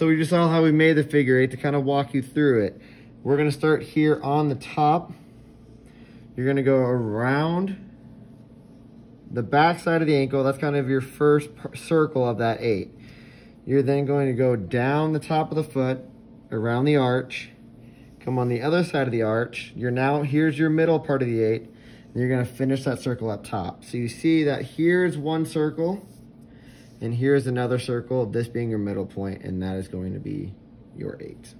So we just saw how we made the figure eight to kind of walk you through it. We're gonna start here on the top. You're gonna go around the back side of the ankle. That's kind of your first circle of that eight. You're then going to go down the top of the foot, around the arch, come on the other side of the arch. You're now, here's your middle part of the eight. And you're gonna finish that circle up top. So you see that here's one circle, and here's another circle, this being your middle point, and that is going to be your eight.